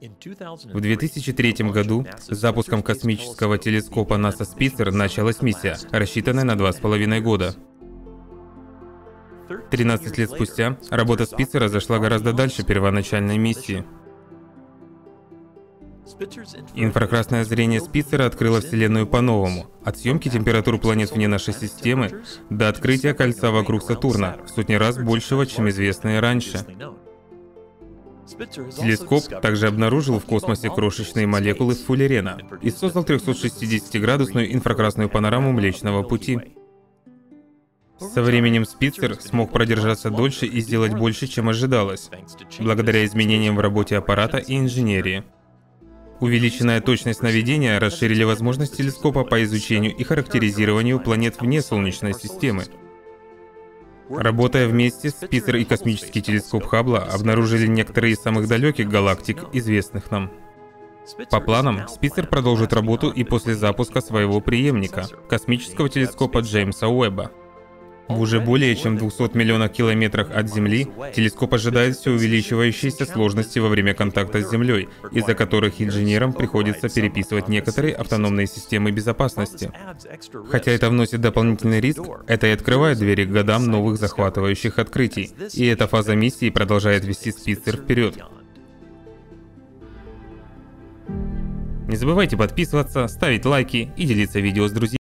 В 2003 году с запуском космического телескопа НАСА Спицер началась миссия, рассчитанная на два с половиной года. 13 лет спустя работа Спицера зашла гораздо дальше первоначальной миссии. Инфракрасное зрение Спицера открыло Вселенную по-новому, от съемки температур планет вне нашей системы до открытия кольца вокруг Сатурна, в сотни раз большего, чем известное раньше. Телескоп также обнаружил в космосе крошечные молекулы фуллерена и создал 360-градусную инфракрасную панораму Млечного Пути. Со временем Спицер смог продержаться дольше и сделать больше, чем ожидалось, благодаря изменениям в работе аппарата и инженерии. Увеличенная точность наведения расширили возможность телескопа по изучению и характеризированию планет вне Солнечной системы. Работая вместе, Спицер и космический телескоп Хаббла обнаружили некоторые из самых далеких галактик, известных нам. По планам, Спицер продолжит работу и после запуска своего преемника, космического телескопа Джеймса Уэбба. В уже более чем 200 миллионах километрах от Земли телескоп ожидает все увеличивающиеся сложности во время контакта с Землей, из-за которых инженерам приходится переписывать некоторые автономные системы безопасности. Хотя это вносит дополнительный риск, это и открывает двери к годам новых захватывающих открытий, и эта фаза миссии продолжает вести Спицер вперед. Не забывайте подписываться, ставить лайки и делиться видео с друзьями.